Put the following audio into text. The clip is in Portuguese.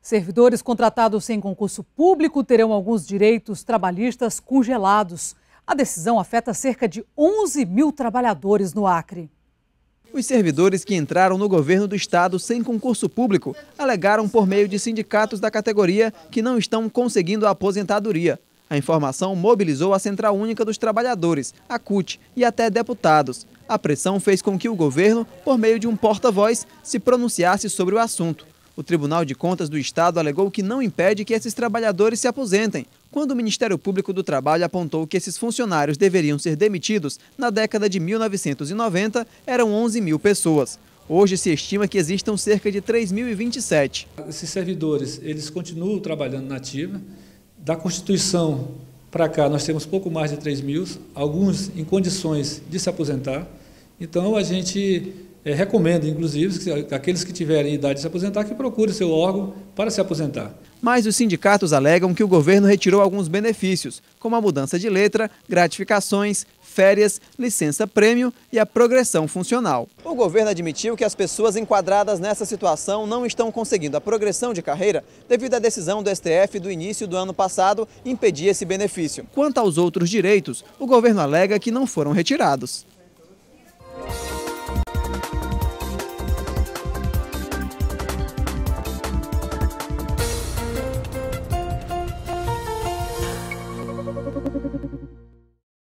Servidores contratados sem concurso público terão alguns direitos trabalhistas congelados. A decisão afeta cerca de 11 mil trabalhadores no Acre. Os servidores que entraram no governo do estado sem concurso público alegaram por meio de sindicatos da categoria que não estão conseguindo a aposentadoria. A informação mobilizou a Central Única dos Trabalhadores, a CUT, e até deputados. A pressão fez com que o governo, por meio de um porta-voz, se pronunciasse sobre o assunto. O Tribunal de Contas do Estado alegou que não impede que esses trabalhadores se aposentem, quando o Ministério Público do Trabalho apontou que esses funcionários deveriam ser demitidos na década de 1990, eram 11 mil pessoas. Hoje se estima que existam cerca de 3.027. Esses servidores, eles continuam trabalhando na ativa. Da Constituição para cá, nós temos pouco mais de 3 mil, alguns em condições de se aposentar. Então, a gente é, recomendo, inclusive, que aqueles que tiverem idade de se aposentar, que procurem seu órgão para se aposentar. Mas os sindicatos alegam que o governo retirou alguns benefícios, como a mudança de letra, gratificações, férias, licença-prêmio e a progressão funcional. O governo admitiu que as pessoas enquadradas nessa situação não estão conseguindo a progressão de carreira devido à decisão do STF do início do ano passado impedir esse benefício. Quanto aos outros direitos, o governo alega que não foram retirados.